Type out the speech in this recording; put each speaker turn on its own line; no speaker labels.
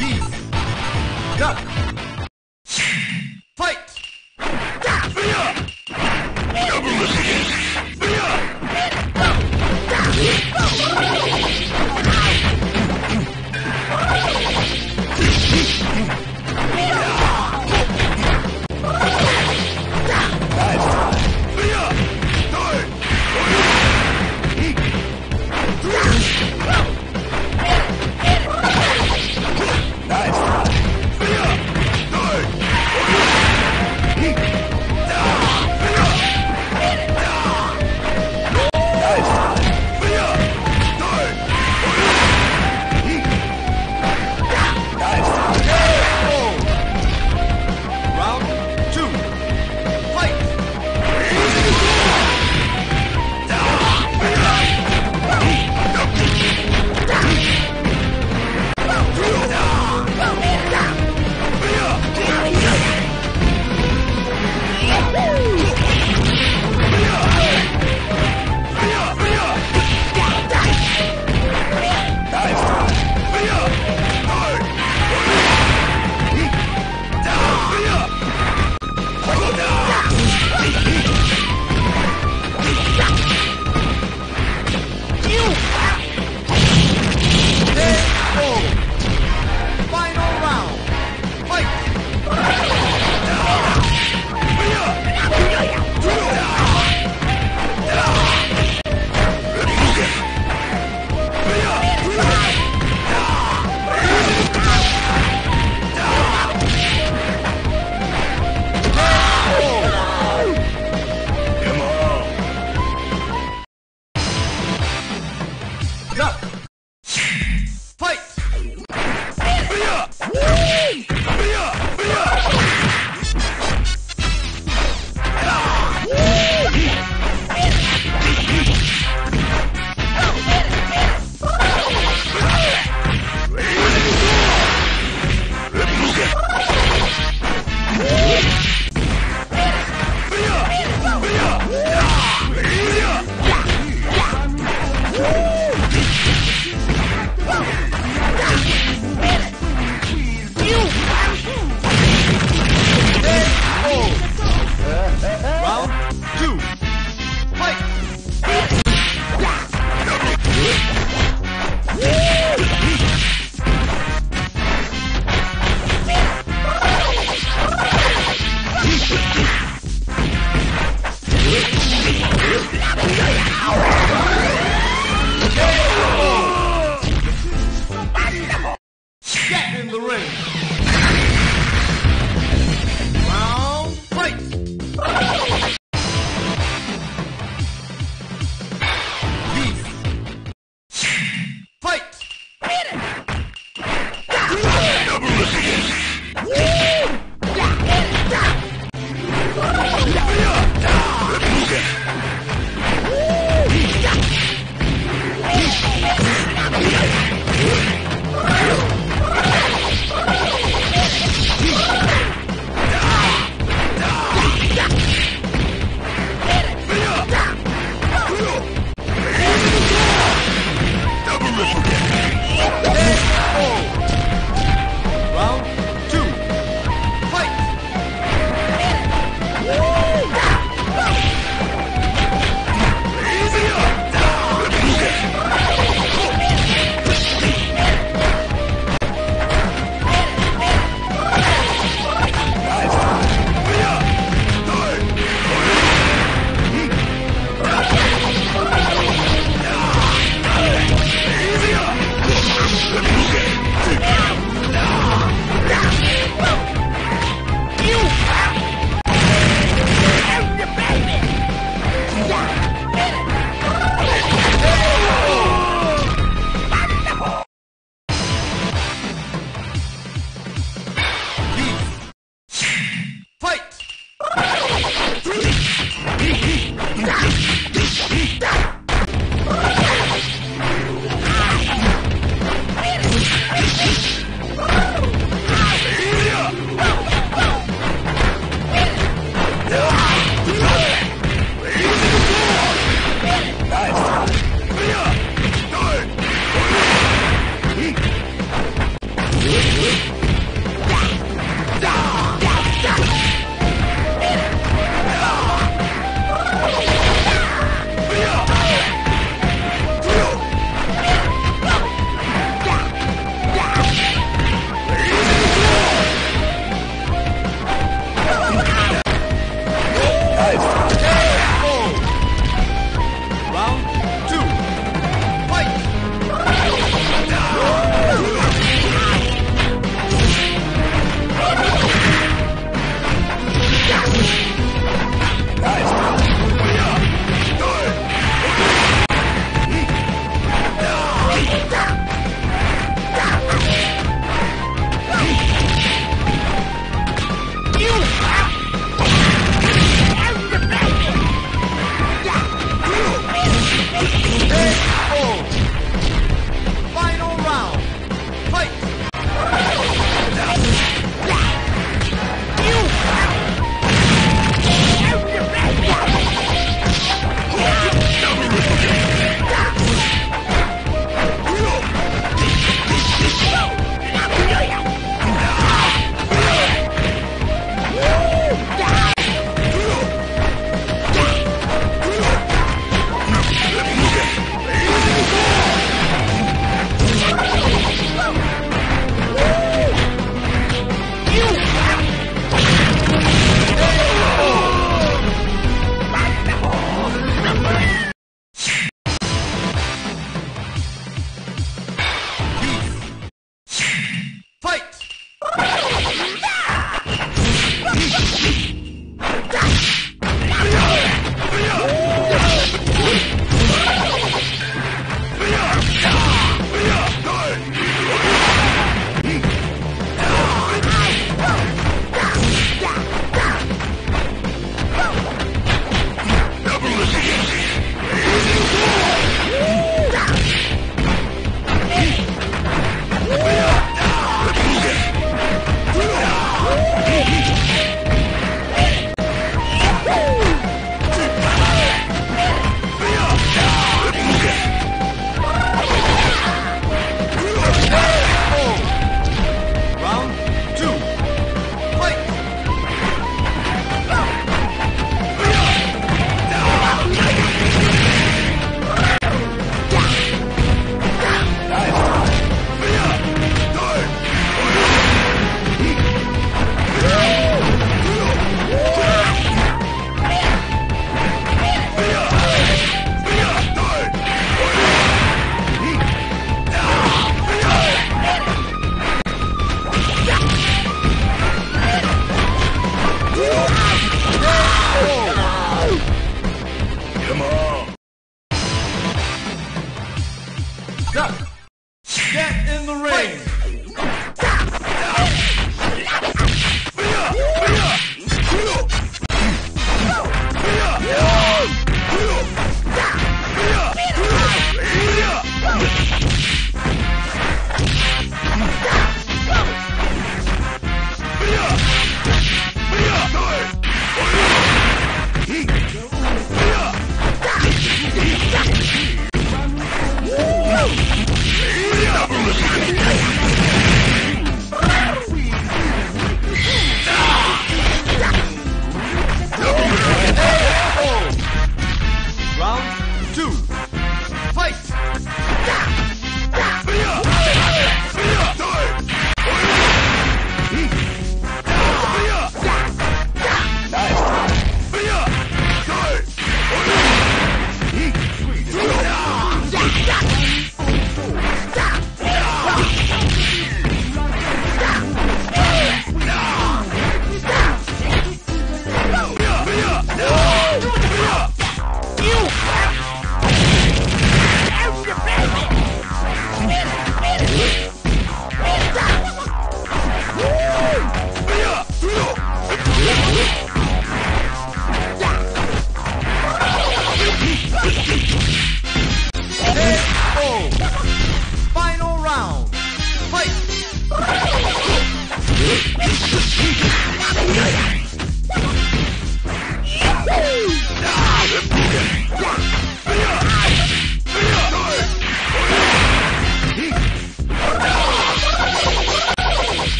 geese, duck,